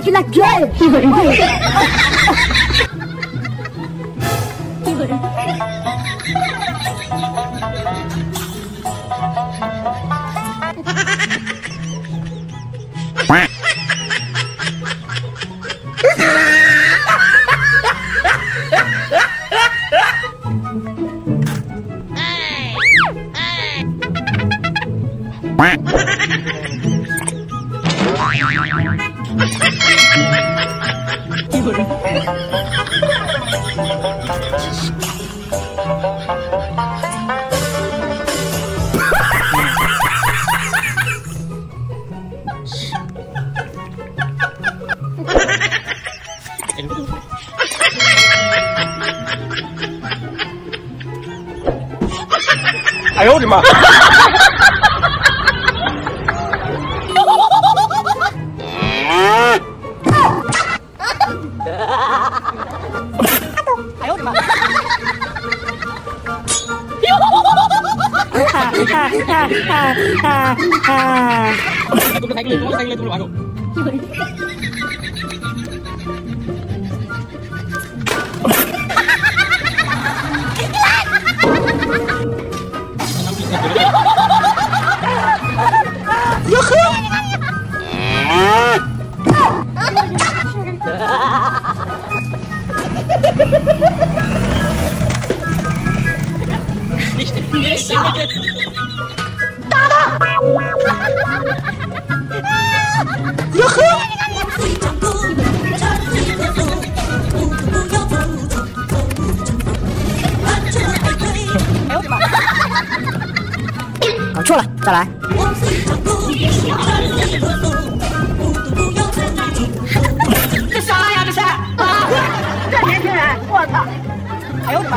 ơi cái là ghê Quack. 一会儿。哎呦我的妈！哎呦我的妈！都不太给力，我太给力，都是完狗。搞错了，再来。这啥呀这是？啊！这年轻人，我操！哎呦我的妈！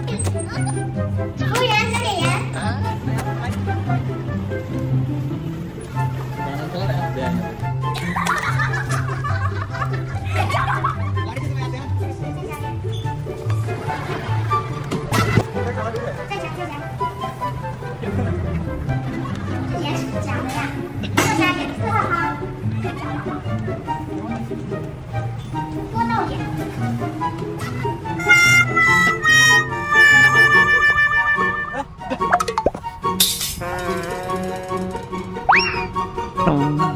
Oh.